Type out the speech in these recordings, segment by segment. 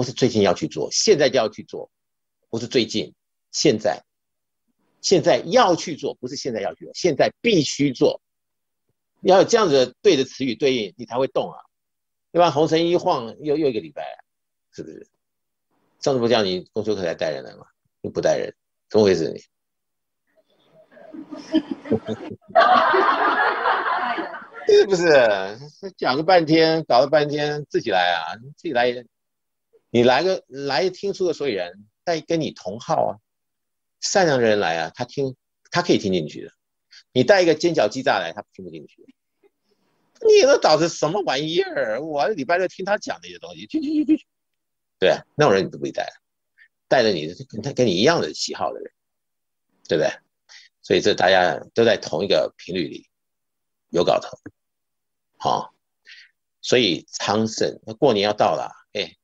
不是最近要去做，现在就要去做，不是最近，现在，现在要去做，不是现在要去做，现在必须做。要有这样子对的词语对应，你才会动啊，对吧？红尘一晃又又一个礼拜，是不是？上次不叫你公休课才带人来吗？你不带人，怎么回事你？是不是？讲了半天，搞了半天，自己来啊，自己来，你来个来听书的所以然，带跟你同号啊，善良的人来啊，他听，他可以听进去的。你带一个尖角鸡炸来，他听不进去。你那导致什么玩意儿？我礼拜六听他讲那些东西，去去去去去。对啊，那种人你都不会带，带着你跟他跟你一样的喜好的人，对不对？所以这大家都在同一个频率里，有搞头。好，所以昌盛，那过年要到了，哎，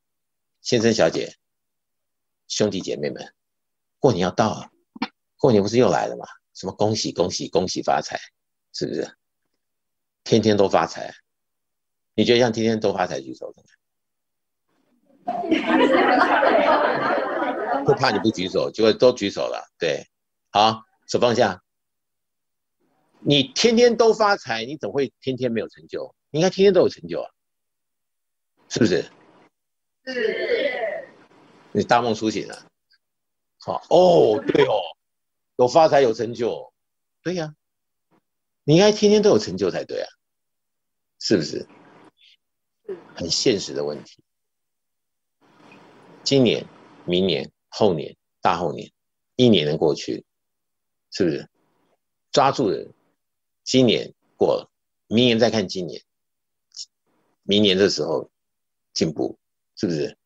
先生小姐，兄弟姐妹们，过年要到了，过年不是又来了吗？什么恭喜恭喜恭喜发财，是不是？天天都发财，你觉得像天天都发财举手的？不怕你不举手，结果都举手了。对，好，手放下。你天天都发财，你怎么会天天没有成就？应该天天都有成就啊，是不是？是。你大梦初醒了。好哦，对哦，有发财有成就，对呀，你应该天天都有成就才对啊，是不是？很现实的问题。今年、明年、后年、大后年，一年能过去，是不是？抓住人。今年过了，明年再看今年，明年的时候进步是不是？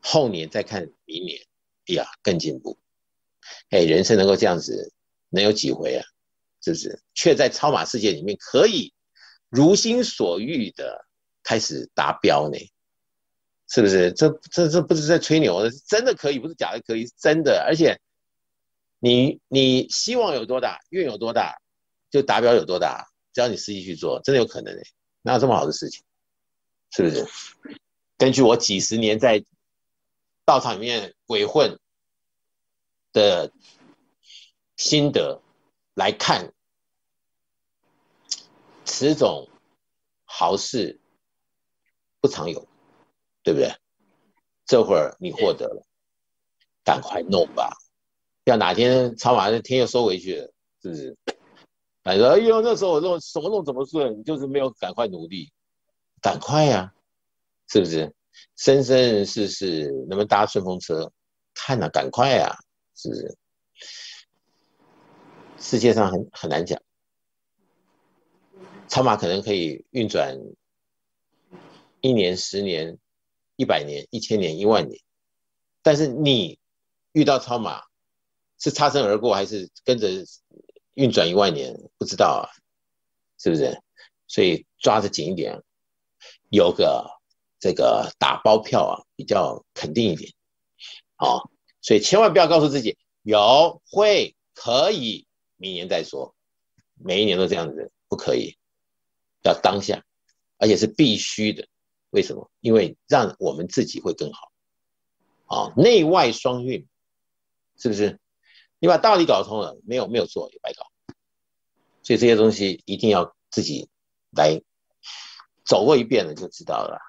后年再看明年，哎呀更进步。哎，人生能够这样子，能有几回啊？是不是？却在超马世界里面可以如心所欲的开始达标呢？是不是？这这这不是在吹牛的，是真的可以，不是假的可以，是真的。而且你你希望有多大，愿有多大。就达标有多大？只要你实际去做，真的有可能诶，哪有这么好的事情？是不是？根据我几十年在道场里面鬼混的心得来看，此种好事不常有，对不对？这会儿你获得了，赶快弄吧，要哪天超马那天又收回去了，是不是？反正：“哎呦，那时候我弄什么弄怎么顺，你就是没有赶快努力，赶快呀，是不是？生生世世能不能搭顺风车？看呐，赶快啊，是不是？世界上很很难讲，超马可能可以运转一年、十年、一百年、一千年、一万年，但是你遇到超马是擦身而过，还是跟着？”运转一万年，不知道啊，是不是？所以抓得紧一点，有个这个打包票啊，比较肯定一点，好，所以千万不要告诉自己有会可以，明年再说，每一年都这样子，不可以，要当下，而且是必须的。为什么？因为让我们自己会更好，啊，内外双运，是不是？你把道理搞通了，没有没有做也白搞，所以这些东西一定要自己来走过一遍了就知道了。